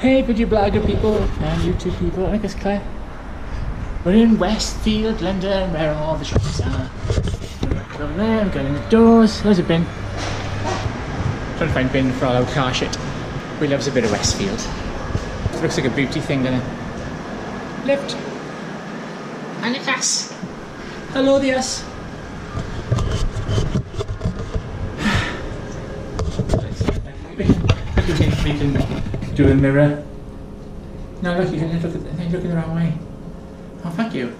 Hey, video blogger people and YouTube people, I guess Claire. We're in Westfield, London, where all the shops are. We're over there, we're going in the doors. There's a bin. Trying to find bin for our car shit. We loves a bit of Westfield. It looks like a beauty thing, doesn't it? Lift. And it's us. Hello, the us. Look do a mirror. No, look, you can look, at, you're looking the wrong way. Oh, thank you.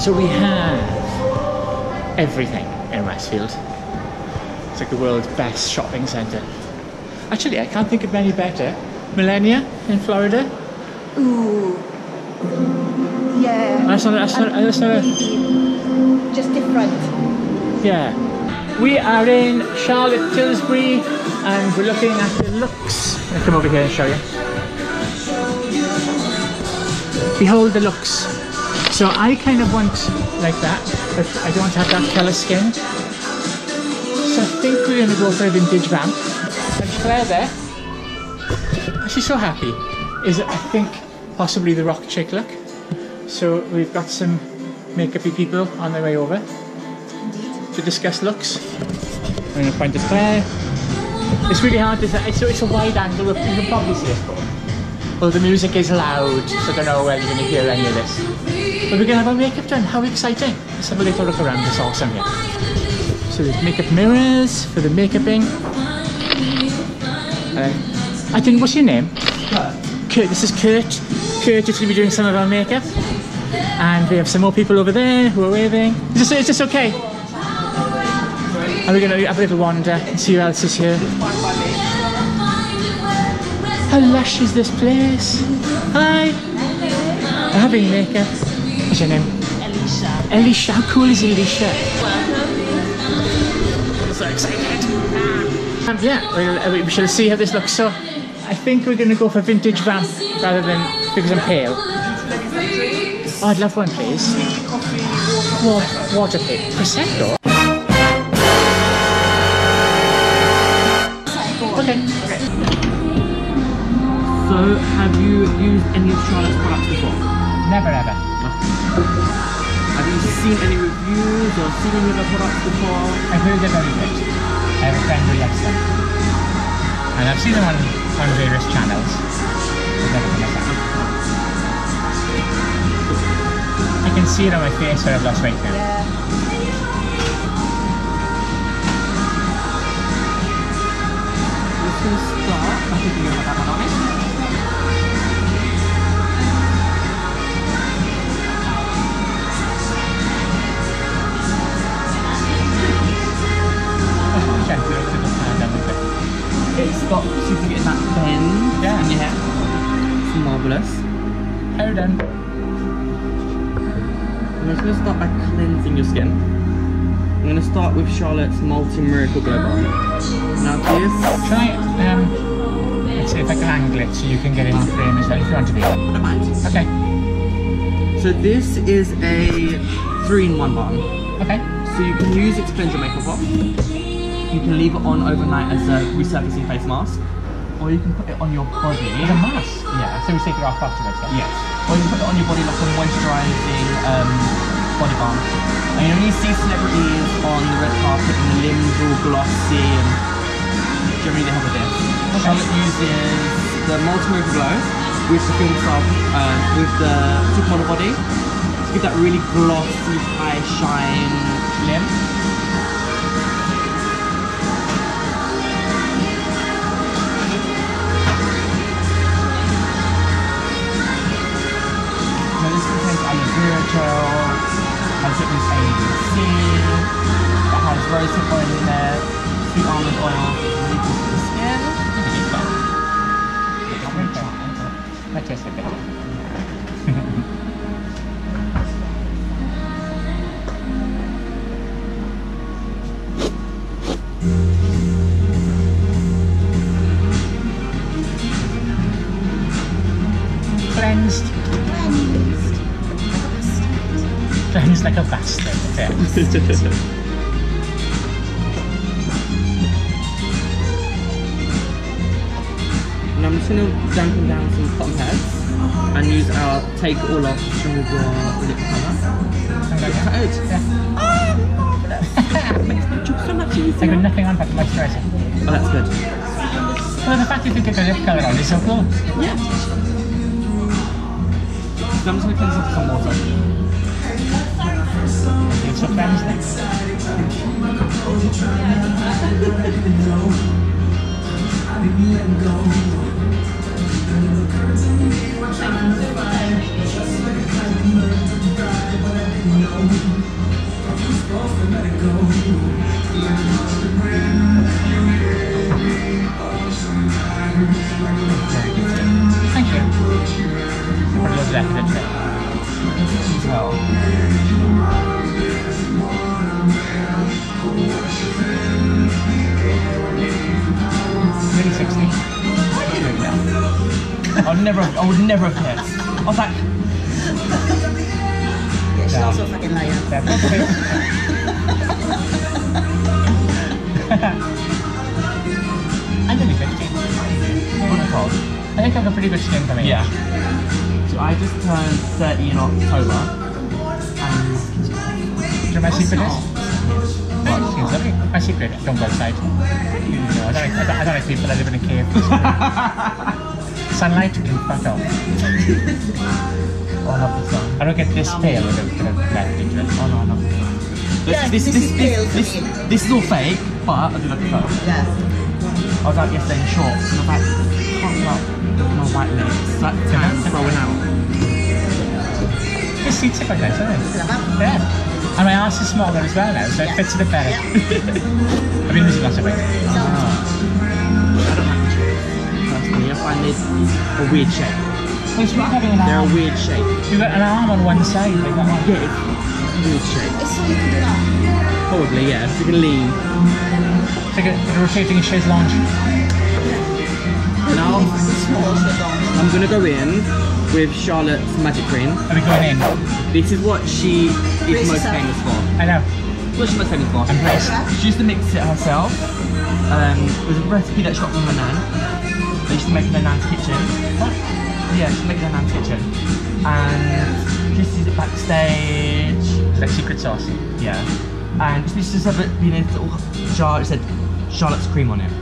So we have everything in Westfield. It's like the world's best shopping centre. Actually, I can't think of any better. Millenia in Florida. Ooh. Yeah. That's not. That's not. That's not. A, Just different. yeah. We are in Charlotte Tilbury, and we're looking at the looks. I'll come over here and show you. Behold the looks. So I kind of want like that, but I don't have that colour skin. So I think we're going to go for a vintage vamp. Claire there, she's so happy, is I think possibly the rock chick look. So we've got some makeupy people on their way over to discuss looks. I'm going to point to Claire. It's really hard to say, it's, it's a wide angle, you can probably see both. Well, the music is loud, so I don't know whether you're going to hear any of this. But we're going to have our makeup done. How exciting! Let's have a little look around. It's awesome here. So there's makeup mirrors for the makeuping. I didn't. What's your name? Kurt. This is Kurt. Kurt is going to be doing some of our makeup, and we have some more people over there who are waving. Is this, is this okay? And we're going to have a little wander and see who else is here. How lush is this place? Hi. We're having makeup. What's your name? Alicia. Alicia. How cool is Alicia? Welcome. so excited. Yeah, we'll, uh, we shall see how this looks. So, I think we're going to go for vintage vamp rather than because I'm pale. Oh, I'd love one, please. Water, water pale. Prosecco. Okay. So, have you used any of Charlotte's products before? Never ever. Have you seen any reviews or seen any of her products before? I've heard they're very good. I have a friend who loves them. And I've seen them on, on various channels. I can see it on my face when I've lost weight now. Let's go start by It stops you from getting that bend Yeah. in your hair. It's marvellous. Hair done. I'm just going to start by cleansing your skin. I'm going to start with Charlotte's Multi Miracle Glow Balm. Now this, Try it. Um, let's see if I can angle it so you can get in the frame as well if you want to be. I don't mind. Okay. So this is a three-in-one balm. Okay. So you can use it to cleanse your makeup off. You can leave it on overnight as a resurfacing face mask. Or you can put it on your body. With a mask. Yeah. So we take it off afterwards. Yeah. Yes. Or you can put it on your body like a moisturising um, body balm. And you know, when you see celebrities on the red carpet and the limbs all glossy and generally they have a this. Charlotte uses the Multi-Miracle Glow with the film sub, uh, with the supermodel body to give that really glossy, high shine limb. Gel, has vitamin A C, it has rosehip oil in there, sweet almond oil, really good the skin. I think it's bit. Cleansed like a bastard. Yeah. And I'm just gonna dampen down some cotton pads and use our take all off your lip colour. Good. Makes my job so much I got nothing on but moisturizer. Oh, that's good. Well, the fact you can get the lip colour on is so cool. Yeah. So I'm just gonna cleanse off with some water. It's so cleansed. Thank you. What was that? That's it. Well, Maybe never, I would never have guessed. I was like, Yeah, she's also a fucking liar. Yeah, that's okay. I'm only 15. what it called? I think I've got pretty good skin for me. Yeah. So I just turned 30 in October. And Do you know my secret is? What? Skin's lovely. My secret, don't go outside. No, I don't like, I don't, I don't like people that live in a cave. Sunlight can fuck off. oh, I love the sun. I don't get this pale with with black picture. Oh no, love. This, Yeah, this, this this, is this, pale this, for me. this is all fake, but I do like the photo. Yeah. I was out yesterday in shorts and I was like, fuck up my white legs. Like, tan throwing out. This seats are quite nice, aren't it. Yeah. And my ass is smaller as well now, so it fits a bit better. Yeah. I've been losing lots of weight. Personally, I a weird shape. Well, it's not having an They're a weird shape. You've got an arm on one side, like that one. Yeah, it's weird shape. it's so you can do that. Probably, yeah. If you can lean. It's like a, a rotating chaise lounge. Now, It's small, so don't. I'm gonna go in with Charlotte's Magic Cream. Are we going in? This is what she is Brace most yourself. famous for. I know. What she's most famous for? I'm braced. She used to mix it herself. Um, it was a recipe that she got from her nan. They used to make it in her nan's kitchen. What? Yeah, she made it in her nan's kitchen. And this is it backstage. It's like secret sauce. Yeah. And she just to have it being in a little jar. It said Charlotte's cream on it.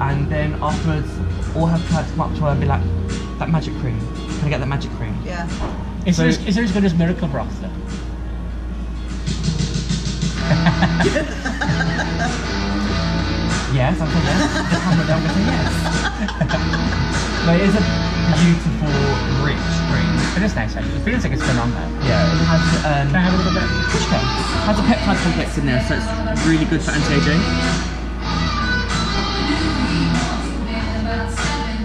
And then afterwards, all her clients come up to her and be like, "That magic cream. Can I get that magic cream?" Yeah. Is, So- there, is there as good as miracle broth though? Yes, I'm saying yes. The camera down with yes. but it is a beautiful, rich cream. It is nice actually. It feels like it's been on there. Yeah, it has um, Can I have a little bit? Okay. Has a peptide complex in there, so it's really good for anti-aging.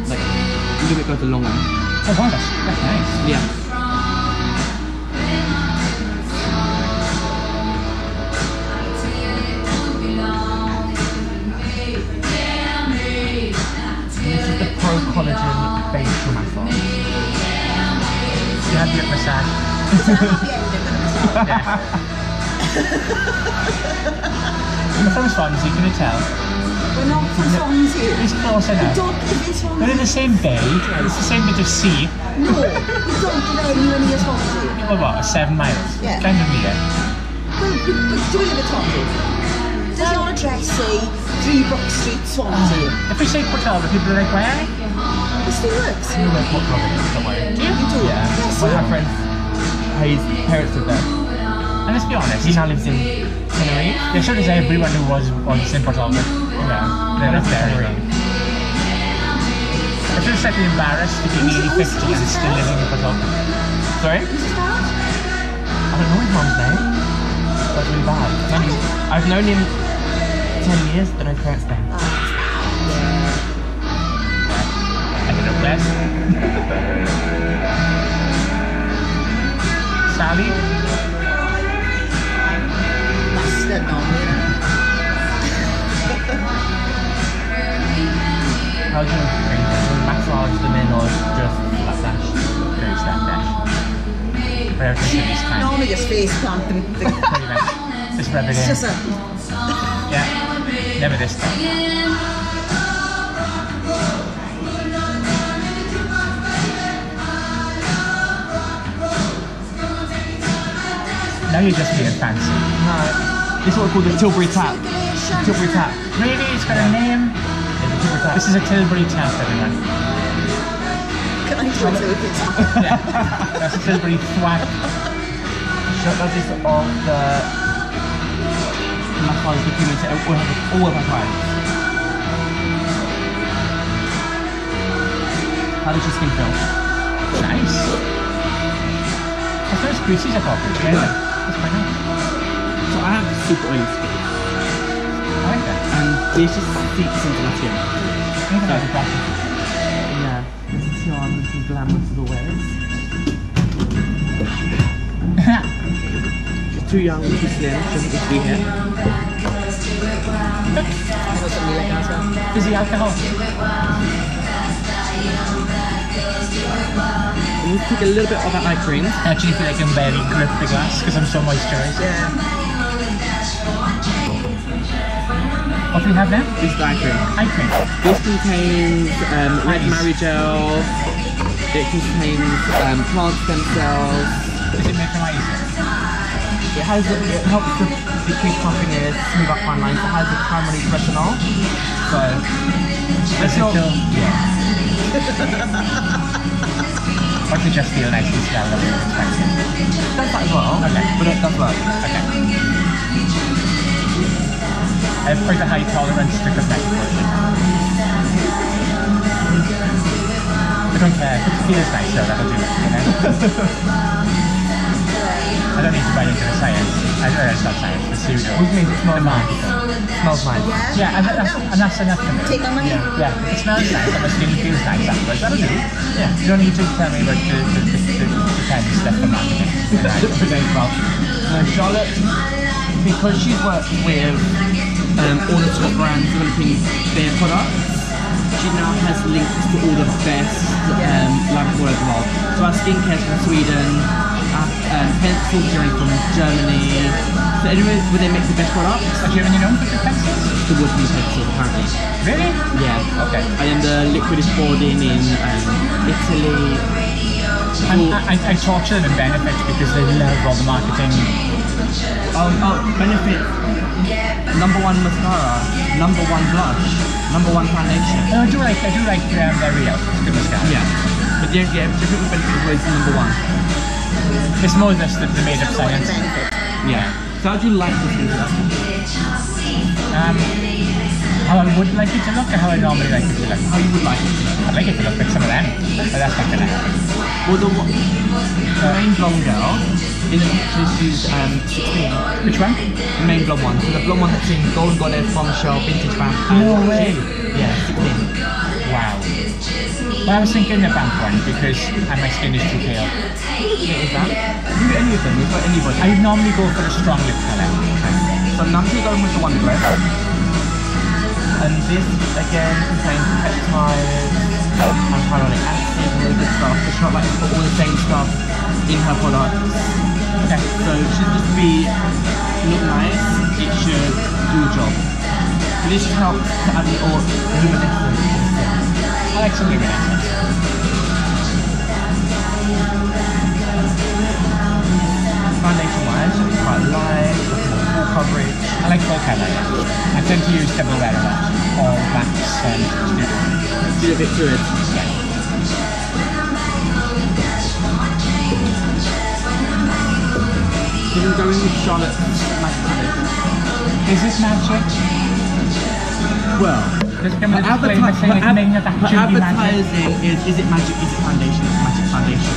Like, look it goes a long way. Oh wow, that's, that's nice. Yeah. We're from Swansea, can you tell? We're not from Swansea. It's close We enough. don't live in We're in the same bay. It's the same bit of sea. No, we don't live anywhere near Swansea. Well, what? Seven miles. Yeah. Kind of near. Well, we, we do live in Swansea. Does your address say Three Brook Street, Swansea? If we say Port Talbot, people are like, where? It still works. You know where Port Talbot is, don't worry. Do you? You do? Yeah. Yes, you- friends, his parents live there. And let's be honest, He now lives in Tenerife. they should say everyone who was on in Port Talbot. Yeah. They're not there anymore. I feel slightly embarrassed to be nearly 50 and still living in Port Talbot. Sorry? I don't know his mum's name. That's really bad. Maybe, I've known him 10 years, don't know his parents' name. Oh, I don't know where. How do you massage them in or just like that? dash. Whatever this time. Normally just face plant and the, Pretty much. Just rub it it's just a Yeah. Never this time. Now you're just being fancy. No. This is what we call the Tilbury tap. Tilbury tap. Really? It's got a name? Yeah, the Tilbury tap. This is a Tilbury tap, everyone. I it to kids? That's a Tilbury thwack. Shot does this of the massage the human to all of all of our clients. How does your skin feel? Nice. I thought it's greasy as a coffee. Yeah. That's quite nice. So I have super oily skin, I like that. and this just seeps into my skin. I think that's a coffee. Yeah, this is how I'm looking glamorous as always. She's too young, too slim, doesn't need to be here. Is the alcohol? I'm going to take a little bit of that eye cream. I actually feel like I'm barely grip the glass because I'm so moisturized. Yeah. What do we have now? This is the eye cream. Eye cream. This contains um, red Nice. gel. It contains um, plant stem cells. Does it make them easier? It has it helps to decrease puffiness, smooth out fine lines. It has a caramelly retinol. So it not. Yeah. Does it just feel nice and smell a little spicy? Does that as well. Okay. But it does work. Okay. I have quite a high tolerance to cosmetic lotion. I don't care. If it feels nice, though, that'll do it, you know? I don't need to buy into the science. I don't know it's not science, the pseudo. Which means it smells the nice. marketing. smells nice. Yeah. Yeah, and that's, and that's enough for me. Take my money. Yeah, yeah. It smells nice and the skin feels nice afterwards, that'll do. Yeah. You don't need to tell me about the, the, the, the, the kind of stuff for marketing. Today's well. No, Charlotte, because she's worked with um, all the top brands developing their products, she now has links to all the best um, laboratories as well. So our skincare's from Sweden, our um, pencil journey from Germany. So anyway, where they make the best products, Are you having your own cooking pencils? the Woodley pencil apparently. Really? Yeah. Okay. I am the liquid is poured in in um, Italy. And I, I, I torture them in benefits because they love all the marketing. Oh, oh, benefit. Number one mascara, number one blush, number one foundation. Oh, I do like I do like um, their real good mascara. Yeah. But yeah, yeah, the people benefit is number one. It's more just the, the made up science. Yeah. So how do you like this introduction? Um, how I would like it to look or how I normally like it to look. How you would like it to look? I'd like it to look like some of them, but that's not gonna happen. Well, the, the main blonde girl in um, 16. Which one? The main blonde one. So the blonde one that's in Golden Goddess, Bombshell, Vintage Vamp. No and- way. Yeah, 16. Wow. Well, I was thinking the vamp one because and my skin is too pale. Yeah, is that? You get any of them, you've got anybody. I normally go for a strong lip colour. So Nancy going with the Bread. And this again contains peptides and hyaluronic acid and all good stuff. It's not like it's got all the same stuff in her products. Okay. So it should just be look nice, it should do a job. This should help to add a little luminescence the skin. I like some luminescence. Foundation wise, it's quite light, full coverage. I like full colour. I tend to use double a lot, or blacks and nude. Do a bit to it. We're going with Charlotte's Magic Is this magic? Well, Does it come with a Her adverti- saying her ad- made of her magic? advertising is is it magic, is it foundation, it's magic foundation.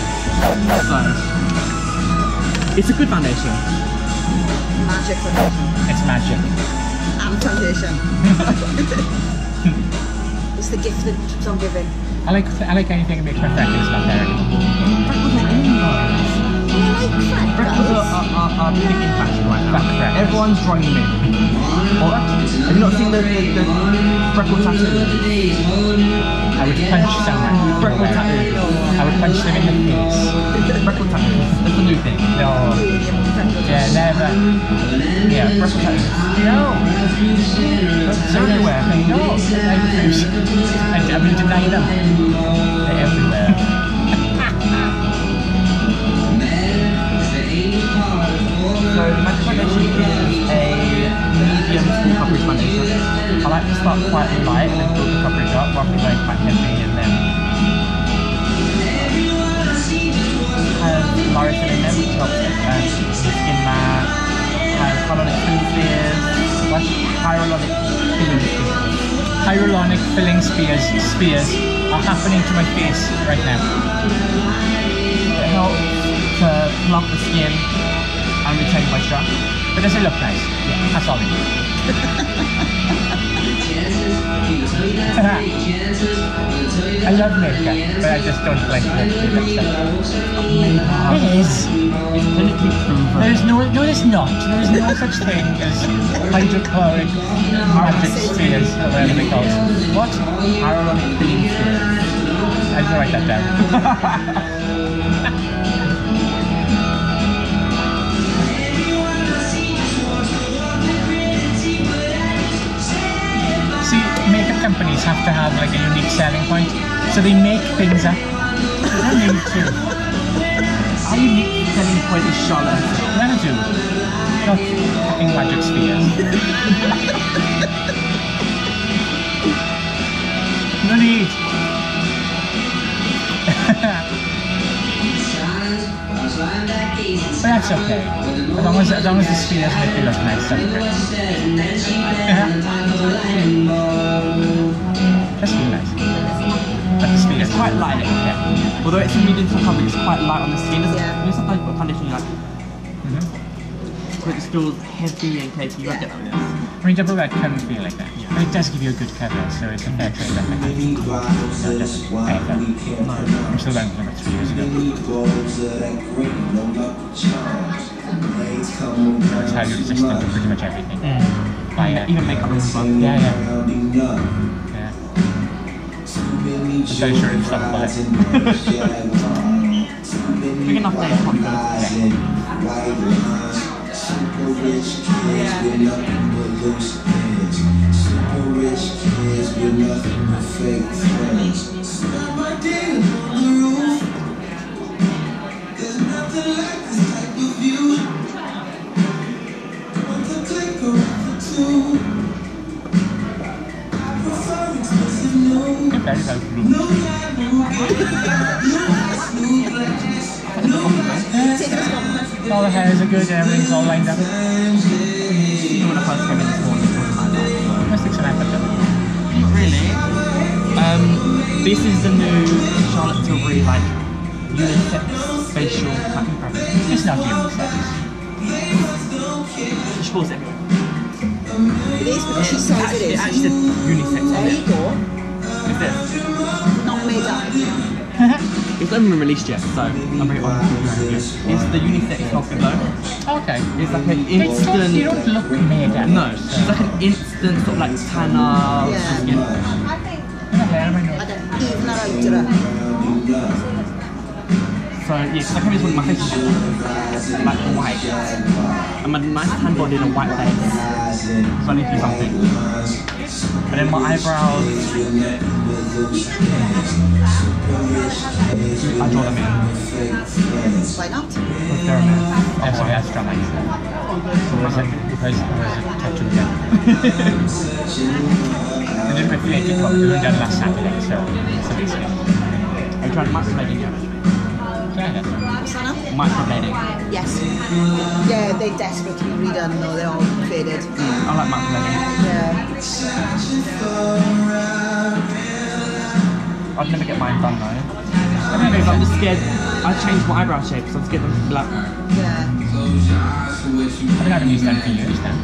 So, it's a good foundation. Magic foundation. It's magic. And foundation. it's the gift that keeps on giving. I like I like anything that makes my freckles not there anymore. Freckles are, are, are, are big in fashion right now. Fat. Everyone's drawing them in. Or, have you not seen the, the, the freckle tattoo? I would punch someone. Freckle over tattoo. I would punch them in the face. Freckle tattoos. That's a new thing. No. Yeah, never. Yeah. Freckle tattoos. No. They're everywhere. No. I refuse. I, I will deny them. They're everywhere. So the Magic Foundation is a medium full coverage foundation. I like to start quite light and build the coverage up rather than going quite heavy and then has Larison in there which helps um, the skin matte, has hyaluronic filling spheres, slash hyaluronic filling spheres. Hyaluronic filling spears, spears are happening to my face right now. It helps to plump the skin and retain moisture. But does it look nice? Yeah, that's all it is. I love makeup, but I just don't like makeup. It is. There's no, no, there's not. There's no such thing as hydrochloric magic spears, or whatever they call it. What? Hyaluronic filling spheres. I didn't write that down. Companies have to have like a unique selling point, so they make things up. They don't need to. Our unique selling point is Charlotte. Xanadu, not fucking magic spears. no need. But that's okay. As long as, as long as the spears make you look nice, that's great. Just feel nice. But the spears It's quite light. Yeah. Although it's a medium full coverage, it's quite light on the skin. Doesn't, Yeah. You know sometimes you put foundation you're like, Mhm. but it feels heavy and cakey. You won't get that with this. I mean, double red can feel like that. But it does give you a good cover, so it's a fair trade, I think. Not just ever. I'm still going for number three years ago. That's how you're resistant to pretty much everything. Yeah. By, uh, Even makeup remover. Yeah, yeah. Yeah. I'm very sure it's not bullet. Big enough day, it's probably gonna Super rich kids with nothing but loose ends. Super rich kids with nothing but fake friends. Spend my day on the roof. There's nothing like this type of view. Want to take a ride for two. I prefer expensive news. Very, very blue. No time to smooth All the hairs are good, everything's all lined up. You know, when I first came in this morning, it wasn't like that. Let's take some effort though. Really. Um, this is the new Charlotte Tilbury, like, unisex facial fucking fabric. It's not unisex. She calls it. It is because she says Actually, it it is. actually said unisex on There you it. go. Is this? Not made up. It's not even been released yet, so I'm very honest with you. It's the unisex health glow. Okay. It's like an It's not, you instant. don't look made up. No, it's like an instant sort of like tanner Yeah. skin. I think The So yeah, because I came into my face like white. I'm a nice tan body and a white face. So I need to do something. But then my eyebrows, I draw them in. Why not? With Dermis. Oh, that's why that's strong like Because it because it was a tattoo again. I did my flaky we were done last Saturday, so so basically. I tried microblading yet. That now? Microblading. Yes. Yeah, they desperately redone though, they're all faded. I like microblading. Yeah. I'd never get mine done though. Because I'm just scared. I changed my eyebrow shape, so I'm scared them to be like. Yeah. I mean, I haven't used them for years now.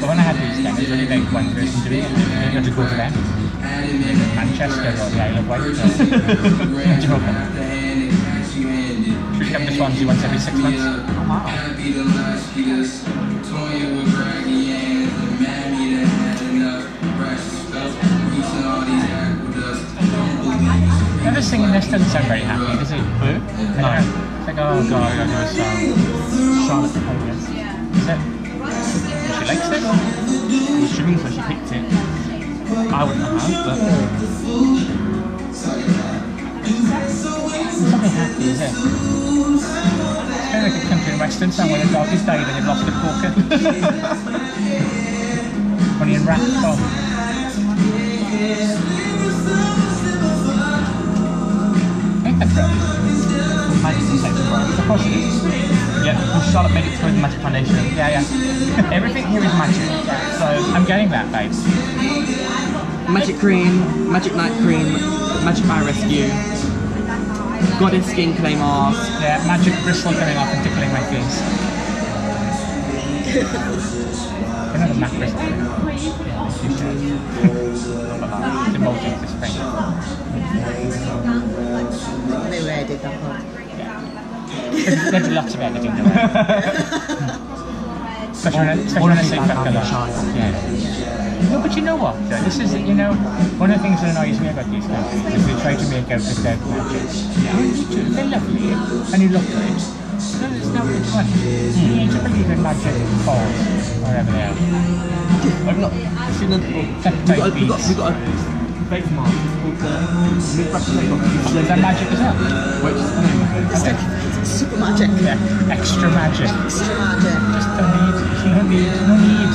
But when I had these there was only like one person doing it, and you had to go for them. Manchester or the Isle of Wight or Jamaica. Should come to Swansea once every six months. Oh wow. singing this doesn't sound very happy, does it? Who? No. It's like, oh god, I gotta do a song. Charlotte Napoleon. Is it? She likes this? I'm assuming so. She picked it. I wouldn't have, but very happy, is it? Of like a country western song where the dog has died and they've lost a poker. Only in form. I think that's right. Magic Detective Rose. Of course it is. Yeah, well, Charlotte made it through the Magic Foundation. Yeah, yeah. Everything here is magic. So, I'm getting that vibe. Magic Cream, Magic Night Cream, Magic Eye Rescue, Goddess Skin Clay Mask, Yeah, magic bristle coming off and tickling my face. Another Mac bristle. Yeah, you should. The emoji of this thing. They read it that. There's, there's lots of editing going on. Especially when, I- especially when I say. Yeah. No, but you know what? This is, you know, one of the things that annoys me about these countries is they try to make out the dead magic. Yeah. They're lovely, and you look good. No, it's not which. You need to believe in magic balls, wherever they are. I've not seen before. Peptide got, we've got, beads. got a face mask called the Is that magic as well? Which is the name of it? It's like super magic. Yeah, extra magic. Extra magic. Just don't need, no need, no need.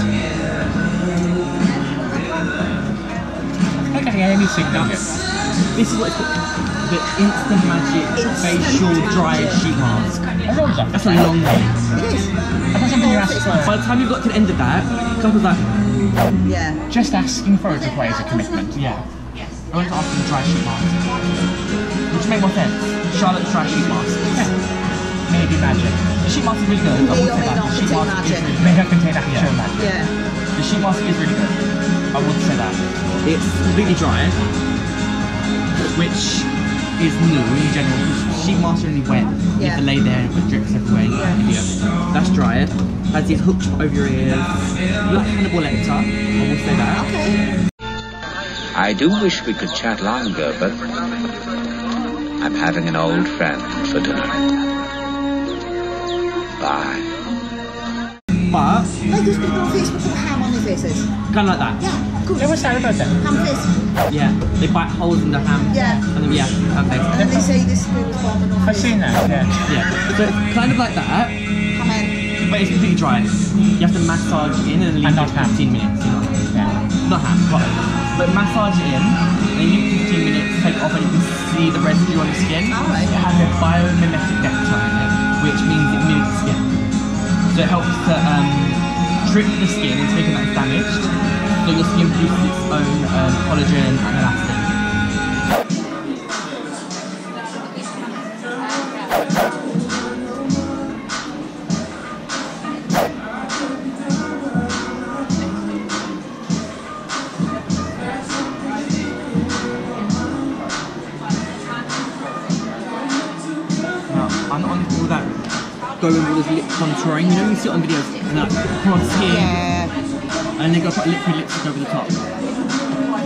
I'm not getting anything now. This is what it's called. The Instant Magic Instant Facial Dry Sheet Mask. I rolled up. That's a long name. It is. I thought something you asked for. By the time you've got to the end of that, couples like, Yeah. Just asking for it requires a commitment. yeah. I was asking dry sheet mask. Which make more sense. Charlotte's dry sheet mask. Yeah. Maybe magic. The sheet mask is really good. I May would or may not contain magic. really May not contain actual Yeah. magic. Yeah. The sheet mask is really good. I would say that. It's completely dry, which is new in general. Sheet masks are only wet. You have to Yeah. lay there and put drips everywhere. and you. That's dry. Has these hooks over your ears. Like Hannibal Lecter. I will say that. Okay. I do wish we could chat longer, but I'm having an old friend for dinner. Bye. But Like those people on Facebook with ham on their faces. kind of like that. Yeah. Cool. Yeah, what's that about then? Ham face. Yeah. They bite holes in the ham. Yeah. And then yeah, okay. And then they say this girl's bombing off. I've seen that, yeah. Yeah. So it's kind of like that, Ham in. but it's completely dry. You have to massage in and leave And it ham. 15 minutes. You know. yeah. Not got. But massage it in, then you need 15 minutes, to take off and you can see the residue on the skin. It has a biomimetic nectar in it, which means it mimics skin. So it helps to um, the skin into thinking that it's damaged, so your skin produces its own um, collagen and elastin. Contouring. You know, you see it on videos, and like, skin, Yeah. and they go put liquid lipstick over the top.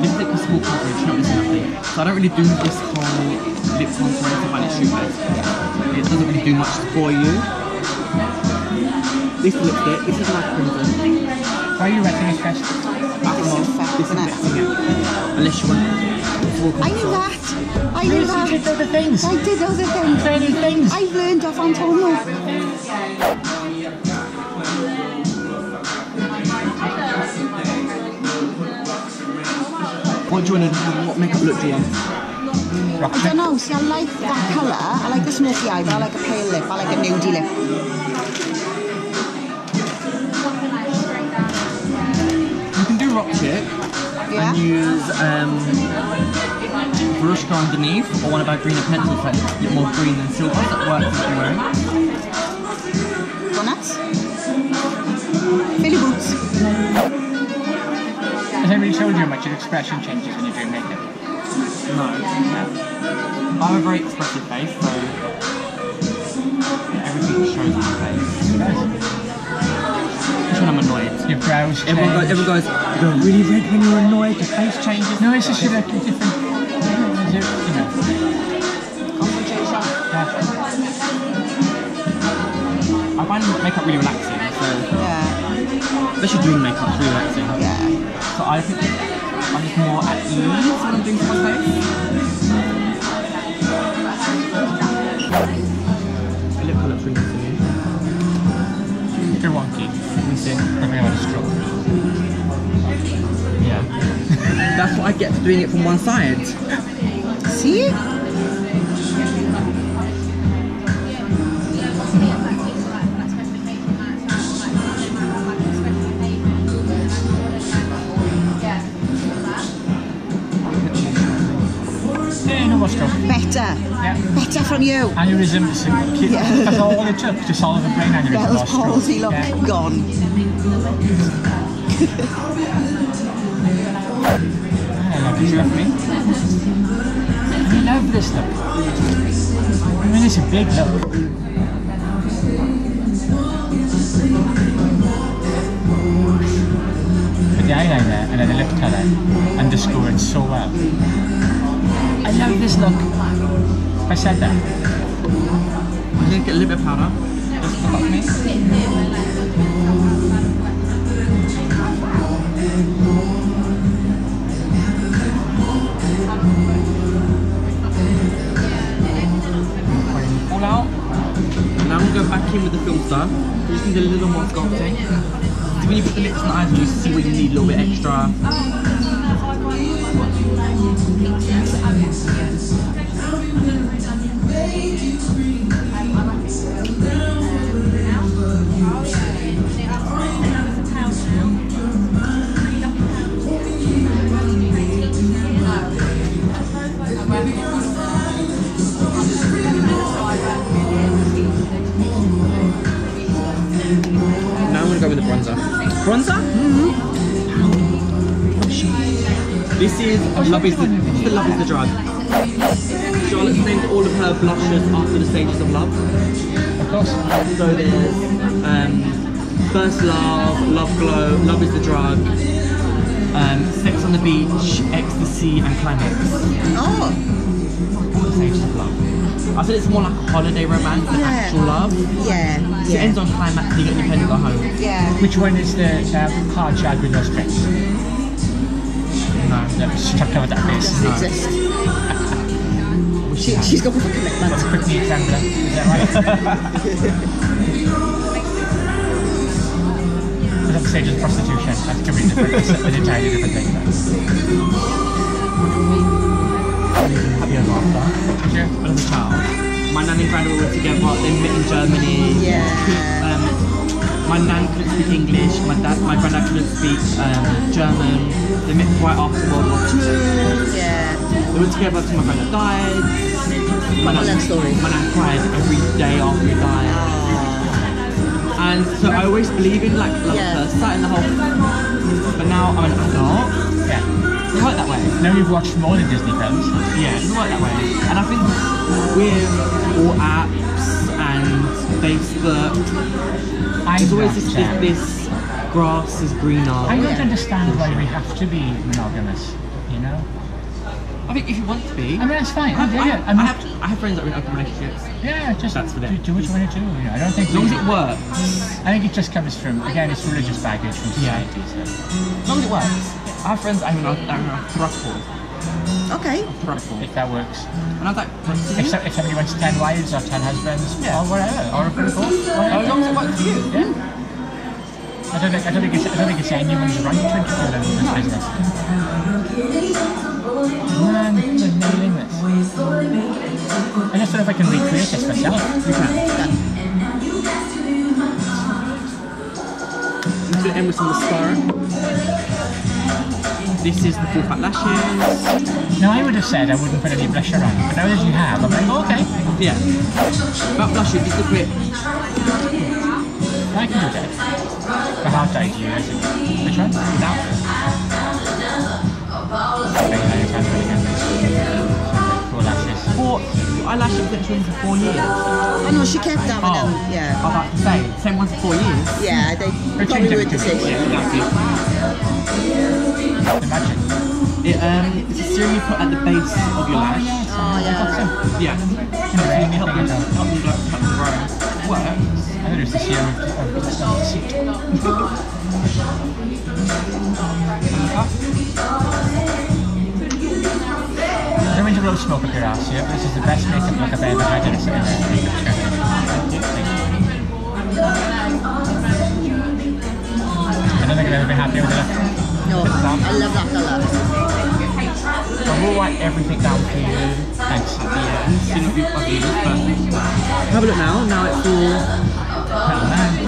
Lipstick is small coverage, not this nothing. So I don't really do this whole lip contouring stuff and it's stupid. It doesn't really do much for you. This lipstick, this is my crimson. Why are you renting a? Atmos, this is it. Unless you want full I knew that. I knew You that. did other things. I did other things. Things. I've learned off Antonio. What do you want to? What makeup look do you want? I don't know. See, I like that colour. I like the smoky eye, but I like a pale lip. I like a nudie lip. You can do rock chick Yeah. and use um, Verushka underneath, or one of our greener pencils that's a bit more green than silver that works if you're wearing. Go nuts. Billy boots. Has anybody told you how much your expression changes when you're doing makeup? No. I have a very expressive face, so everything shows on my face. That's when I'm annoyed. Your brows Everyone goes, everyone goes, you're really red when you're annoyed, your face changes. No, it's just you look different. You know, Yeah. I find makeup really relaxing. So Yeah, especially doing makeup, it's really relaxing. yeah. So I think I'm just more at ease when I'm doing someone's face. The lip colour looks really nice to me. You're wonky. Let me see. Having a stroke. Yeah. That's what I get for doing it from one side. See? Yeah, no more. Better. Yeah. Better from you. Aneurysm, it's a- Yeah. that's all it took to solve a brain aneurysm. Or stroke. palsy, look, Yeah. gone. I love this me? I love this look. I mean, it's a big look. The eyeliner and then the lip colour underscore it so well. I love this look. I said that. I'm gonna get a little bit of powder. Just for. All out. Now I'm gonna go back in with the film star. You just need a little more sculpting. So when you put the lips and the eyes, you see where you need a little bit extra. Love is the, this is the Love is the Drug. Charlotte's named all of her blushes after the stages of love. So there's um, First Love, Love Glow, Love is the Drug, um, Sex on the Beach, Ecstasy, and Climax. Oh, All the stages of love. I said it's more like a holiday romance than Yeah. actual love. yeah, So it ends on climax, you get your pen go home. Yeah. Which one is the um, hard shag with no strings? No. Let me stuck over that face. Doesn't exist. She, she's got a commitment. Quickly Trembler, is that right? Because at the stage of prostitution, that's completely different. It's an entirely different thing. Happy ever after. Sure. When I was a child, my nan and grandma were together. They met in Germany. Yeah. Um, my nan couldn't speak English. My dad, my granddad couldn't speak um, German. They met right after World War II. Yeah. They were together until my granddad died. My Love story. My nan cried every day after he died. And so I always believe in like love Yeah. at first sight and the whole. But now I'm an adult. Yeah. It doesn't work that way. Now you've watched more than Disney films. Yeah, it doesn't work that way. And I think with all apps and Facebook, I'm there's always not, this, this, grass is greener. I don't understand why we have to be monogamous, you know? I mean, if you want to be, I mean, that's fine. I, Yeah, I- yeah. I I'm have, I have friends that are in open relationships. Yeah, just That's do, do what you want to do. You know, I don't think As long as it works. I think it just comes from again, it's religious baggage from Yeah. society. So. As long as it works. I have friends I'm in a, are in a throuple. Okay. Throuple. If that works. And I was like, If, so, if somebody wants ten wives or ten husbands, Yeah. or whatever, or a couple, as whatever. long as it works for you. Yeah. Hmm. I don't think I don't think it's I don't think it's anyone's right to interfere in this business. Man, you're nailing this. I just don't know if I can recreate this myself. You can. I'm going to end with some mascara. This is the full fat lashes. Now I would have said I wouldn't put any blusher on, but now that you have, I'm like, oh, okay, Yeah. About blushes, just a bit. I can do that. The hard side you use. Which one? That. Okay, now you can really good. Four lashes. Four eyelash extensions for four years. I know she kept that with them. Oh, I Yeah. was about to say, same one for four years. Yeah, they Or probably change would every two the weeks. same. Yeah, exactly. Imagine. It, um, it's a serum you put at the base of your lash. Oh, yeah. Yeah. Anyway, It help I them, think help them grow, help them grow. It works. I thought it was the serum of, of the seat. I don't mean to blow smoke up your ass here, but this is the best makeup look I've ever had in a in a makeup journey. Thank you, thank you. I don't think I've ever been happier with it. No, I love that colour. I will write everything down for you. Thanks. Yeah. See what you ugly is perfect. Have a look now. Now it's all. Oh man.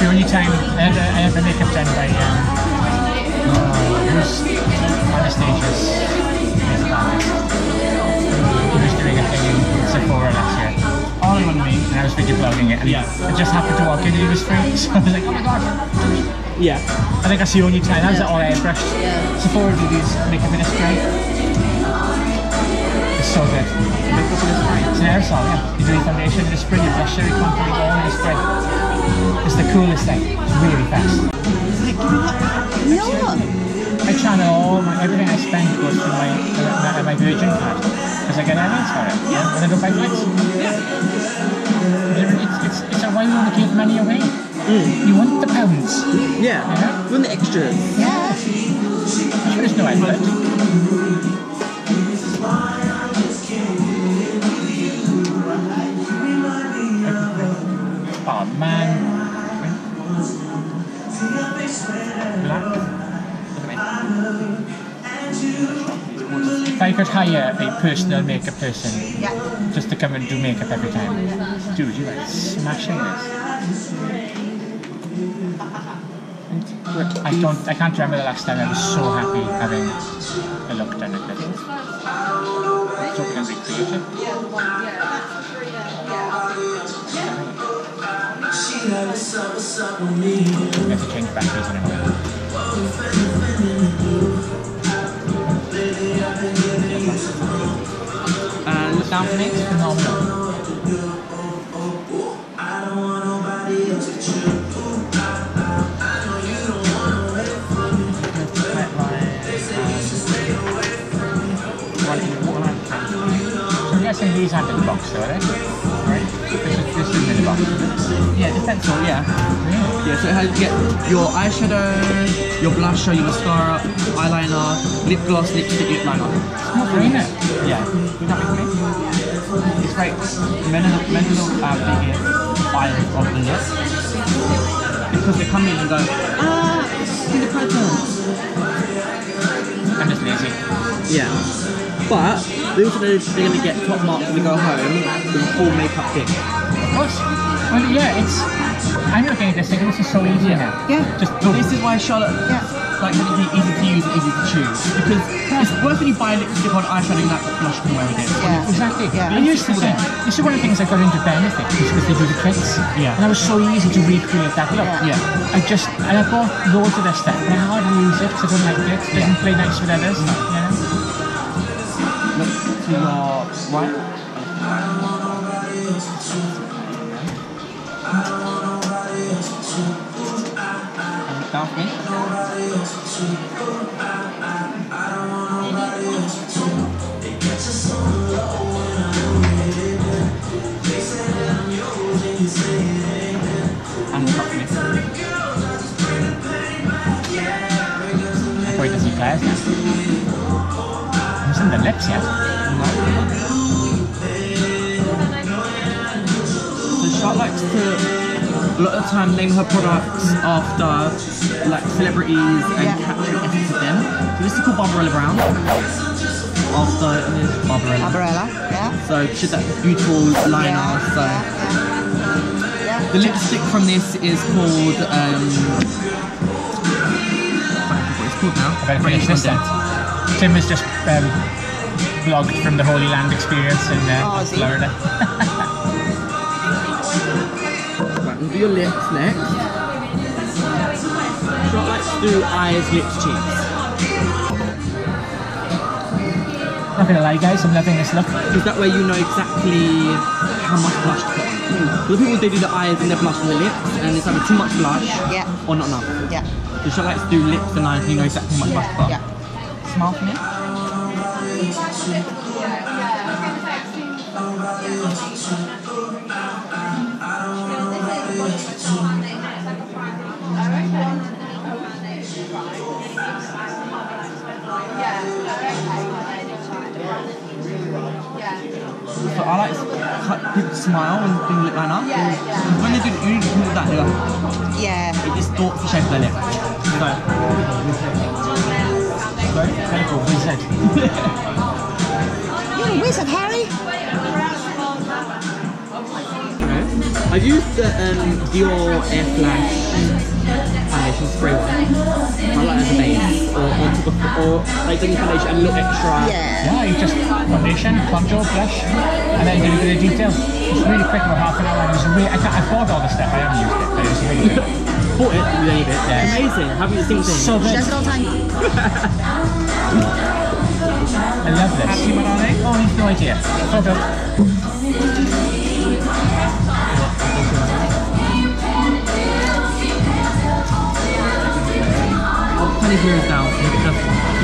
The only time I had, I had my makeup done by um, uh, who's Anastasia's makeup artist. He was doing a thing in Sephora last year. All in one me. And I was video blogging it and Yeah. I just happened to walk in and he was free. So I was like, oh my god. Yeah. I think that's the only time. That was all airbrushed. Yeah. Sephora do these makeup in a spray. It's so good. Makeup in a spray. It's an aerosol, yeah. You do your foundation in a spray, your blusher, your contouring all in a spray. It's the coolest thing. It's really fast. No. I channel all my everything I spend goes through my uh, my Virgin card because I get airlines for it. Yeah. And I don't buy flights. It's, it's, it's a why you want to give money away. Hmm. You want the pounds. Yeah. Yeah. With the extras. Yeah. Sure, there's no effort. Oh man. Black. If I could hire a personal makeup person Yeah. just to come and do makeup every time, dude, you are smashing this. I don't. I can't remember the last time I was so happy having a look done at this. So we can recreate it. Have to change batteries in. And look down for me. Phenomenal. So I'm guessing these aren't in the box though, are they? Right? This, is, this isn't in the box. Yeah, the pencil, yeah. Really? Yeah, so it has you get your eyeshadow, your blusher, your mascara, eyeliner, lip gloss, lipstick, lip liner. It's not green it. Yeah. Would that for me? It's great. Mental, mental um, the fire of the lips. Because they come in and go, ah, see the presents. I'm just lazy. Yeah. But they also know they're going to get top marks when they go home with a full makeup kit. Of course. Well, yeah, it's. I'm looking at this thinking this is so easy now. Yeah. Just But this is why Charlotte Yeah. Like it to be easy to use and easy to choose. Because it's worth when you buy a lipstick on eyeshadow and that blush can wear with it. Yeah. Exactly. Yeah. And here's the thing. This is one of the things I got into Benefit because they do the kits. Yeah. And it was so easy to recreate that look. Yeah. I just and I bought loads of this stuff, and I hardly use it because I don't like it. It doesn't play nice with others. You know? Look to your right. And down for me. And for me. Wait to see Claire's now. It's in the lips yet. So Charlotte likes to a lot of the time name her products after like celebrities and Yeah. capture essence of them. So this is called Barbarella Brown. After is Barbarella. Barbarella. Yeah. So she had that beautiful liner. Yeah. So Yeah. Yeah. the lipstick from this is called um I what it's called now. I better British finish this then. Tim has just um, vlogged from the Holy Land experience in uh, Oh. Florida. do your lips next. Charlotte likes to do eyes, lips, cheeks. Not gonna lie, guys, I'm loving this look. Because that way you know exactly how much blush to put on. For the people they do the eyes and their blush on the lips and it's either too much blush Yeah. or not enough. Yeah. So she likes to do lips and eyes, you know exactly how much blush to put. Yeah. Smile for me. I like to cut people smile when doing lip liner. Because when they do, you need do that, they're like, Yeah. it distorts the shape of their lip. So, sorry, very cool. What you said? You're a wizard, Harry. I've used the um, Dior Air Flash foundation spray one. I like as a base, or on top of, or like the foundation and a little extra. Yeah. Yeah, you just foundation, contour, blush, and then do a bit of detail. It's really quick, about half an hour. It was really, I, can't- I bought all the stuff, I haven't used it, but it was really good. Bought it, we need it. Yeah. Amazing. Have you seen things? So She good. does it all the time. I love this. Happy, my darling? Oh, you've no idea. So good. I'll turn these mirrors down so you get the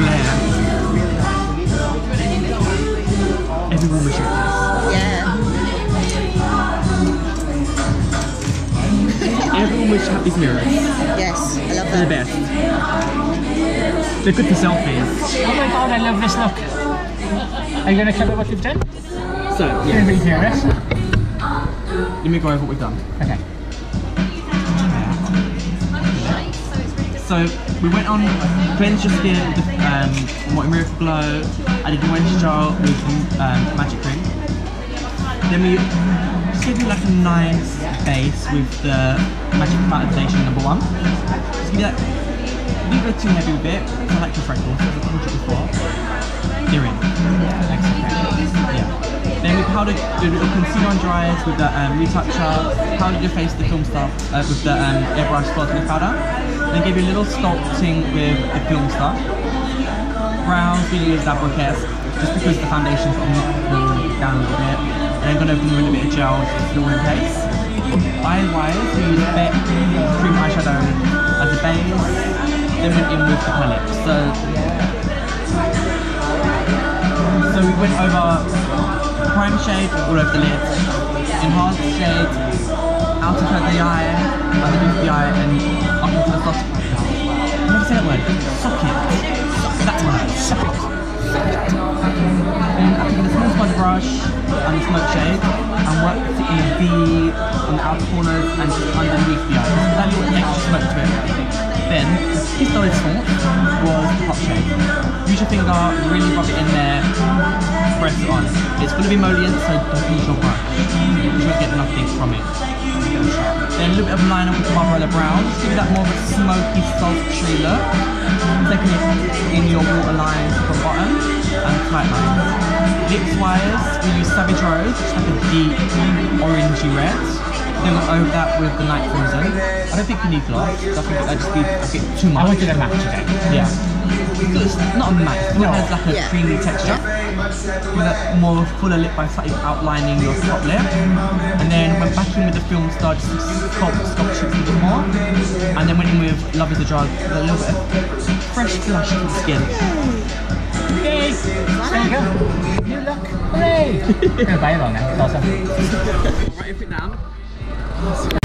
glare. Every woman should have Yeah. this. Every woman should have these mirrors. Yes. I love They're the that. best. They're good for selfies. Oh my god, I love this look. Are you going to cover what you've done? So, You're yeah. going to rehear this? Let me go over what we've done. Okay. So we went on cleanse your skin with um, Multi-Miracle Glow. I did moisture with um, magic cream. Then we just give you like a nice base with the magic foundation number one. Just give you that. Don't go too heavy with it. I like your freckles, as I told you before. They're in. Yeah. Then we powdered a little concealer on dry eyes with the um, retoucher, powdered your face with the Filmstar uh, with the um, airbrush sparkling powder. Then give you a little sculpting with the Filmstar. Brows, we use that Brocaire just because the foundation's to pull down a little bit. And then gonna put in a bit of gel to fill in place. Eye wise, we use Beck cream eyeshadow as a base. Then went in with the palette. So so we went over prime shade all over the lid, enhanced shade side of the eye, underneath the eye, and up into the socket. I never say that word. Socket. That word. Socket. Then I took a small sponge brush and the smoke shade and worked it in V on the outer corners and underneath the eye. So that little extra smoke to it. Then, the pistol essence was the hot shade. Use your finger, really rub it in there, press it on. It's to be emollient, so don't use your brush. You won't get nothing from it. Then a little bit of liner with Barbarella Brown, just give you that more of a smoky, sultry look. Taking it in your waterline from bottom and tight lines. Lips wires, we use Savage Rose, which is like a deep orangey red. Then we'll over that with the Night Crimson. I don't think you need gloss. I think that just be a bit too much. I wanted a match today. Yeah. So it's not a matte, it has like a Yeah. creamy texture. With a more fuller lip by slightly outlining your top lip. And then went back in with the film star just to sculpt, sculpt it a little more. And then went in with Love is a Drug, with a little bit of fresh blush to the skin. Yay! There you go. New look. Hooray! I'm going to buy it all now. It's awesome. Write everything down.